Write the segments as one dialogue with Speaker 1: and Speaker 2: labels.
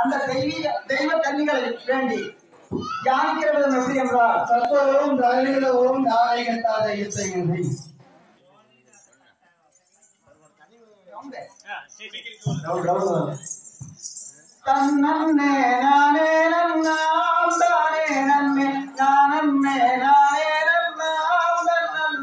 Speaker 1: அந்த தெய்வீக தெய்வ கன்னிகளை வேண்டி தியானிக்கிற விதம் எப்படி என்றால்
Speaker 2: சத்வரும் திராவிடவும் நாயகத்தாத இசைகின்றி
Speaker 1: தன்னே நானே நாம் தானே நம்மே நானே நானே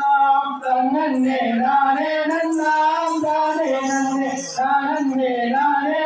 Speaker 1: நாம்
Speaker 2: தன்னே நானே நாம் தானே நன்னே நானே நானே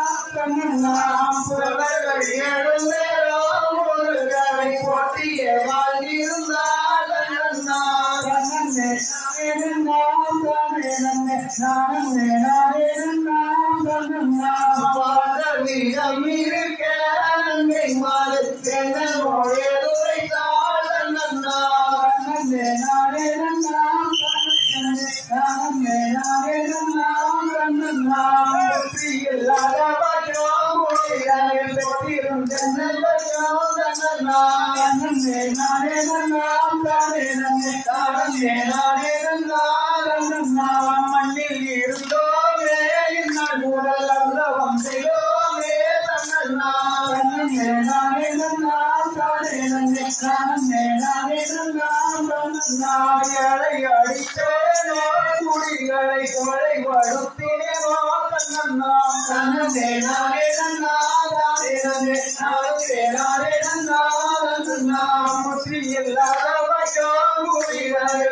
Speaker 2: நாம்
Speaker 1: புலவர்கள் எழுந்தேரோ முருகரை போற்றிய வாழ்ந்திருந்தால் நாம்
Speaker 2: நானே நானே நாம்
Speaker 1: வாழ்ந்த வீரம் இருக்க மறுத்த மொழி
Speaker 2: நாம்
Speaker 1: மண்ணில் இருந்தோமே இன்னும் உடல் அந்த வந்திலோமே தமிழ் நாம்
Speaker 2: மேலானே நாம் தானே நாம் மேலானே நாம்
Speaker 1: நாயரை அடித்தேனோ குடிகளை கொலை வடுத்தினோ தன்னம் நாம்
Speaker 2: தன்ன மேலானே நாதானே நாதானே
Speaker 1: Yeah.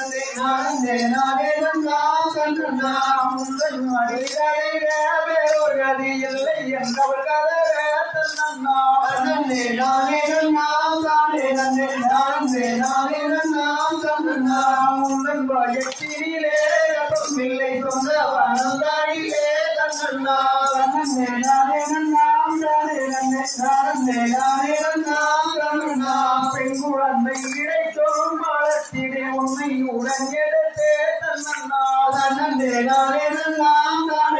Speaker 1: இல்லை என்றவர் கதவே தன்னா
Speaker 2: நானே நானே நானே நானே nang đề đa đê nang nam đa